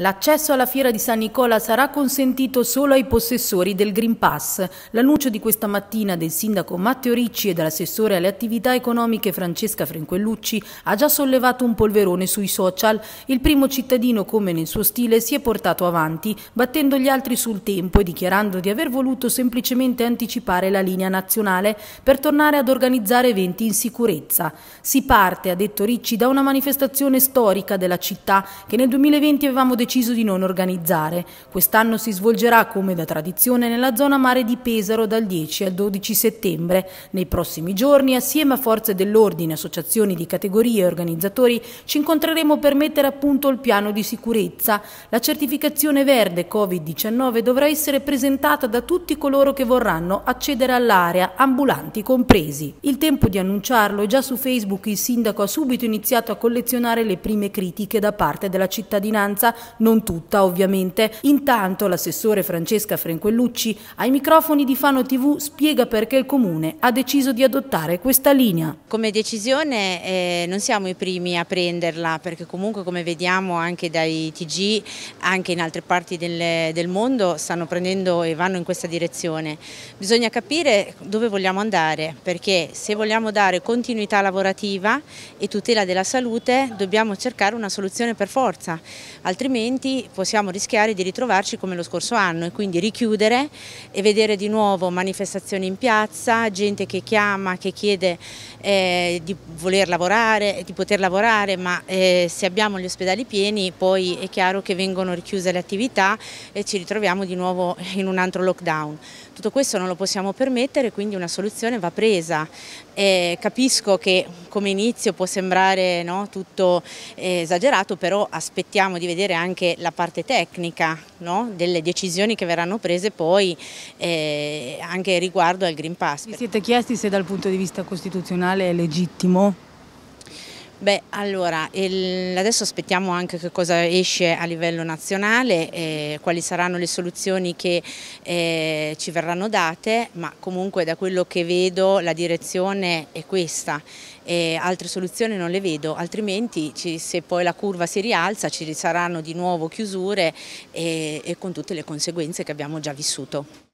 L'accesso alla fiera di San Nicola sarà consentito solo ai possessori del Green Pass. L'annuncio di questa mattina del sindaco Matteo Ricci e dell'assessore alle attività economiche Francesca Frenquellucci ha già sollevato un polverone sui social. Il primo cittadino, come nel suo stile, si è portato avanti, battendo gli altri sul tempo e dichiarando di aver voluto semplicemente anticipare la linea nazionale per tornare ad organizzare eventi in sicurezza. Si parte, ha detto Ricci, da una manifestazione storica della città che nel 2020 avevamo deciso deciso di non organizzare. Quest'anno si svolgerà come da tradizione nella zona mare di Pesaro dal 10 al 12 settembre. Nei prossimi giorni, assieme a forze dell'ordine, associazioni di categorie e organizzatori, ci incontreremo per mettere a punto il piano di sicurezza. La certificazione verde Covid-19 dovrà essere presentata da tutti coloro che vorranno accedere all'area, ambulanti compresi. Il tempo di annunciarlo è già su Facebook il sindaco ha subito iniziato a collezionare le prime critiche da parte della cittadinanza non tutta ovviamente. Intanto l'assessore Francesca Frenquellucci ai microfoni di Fano TV spiega perché il Comune ha deciso di adottare questa linea. Come decisione eh, non siamo i primi a prenderla perché comunque come vediamo anche dai TG, anche in altre parti del, del mondo stanno prendendo e vanno in questa direzione. Bisogna capire dove vogliamo andare perché se vogliamo dare continuità lavorativa e tutela della salute dobbiamo cercare una soluzione per forza, altrimenti altrimenti possiamo rischiare di ritrovarci come lo scorso anno e quindi richiudere e vedere di nuovo manifestazioni in piazza, gente che chiama, che chiede eh, di voler lavorare, di poter lavorare, ma eh, se abbiamo gli ospedali pieni poi è chiaro che vengono richiuse le attività e ci ritroviamo di nuovo in un altro lockdown. Tutto questo non lo possiamo permettere, quindi una soluzione va presa. Eh, capisco che come inizio può sembrare no, tutto eh, esagerato, però aspettiamo di vedere anche la parte tecnica no, delle decisioni che verranno prese poi eh, anche riguardo al Green Pass. Vi siete chiesti se dal punto di vista costituzionale è legittimo? Beh, allora, il, adesso aspettiamo anche che cosa esce a livello nazionale, eh, quali saranno le soluzioni che eh, ci verranno date, ma comunque da quello che vedo la direzione è questa. Eh, altre soluzioni non le vedo, altrimenti ci, se poi la curva si rialza ci saranno di nuovo chiusure e, e con tutte le conseguenze che abbiamo già vissuto.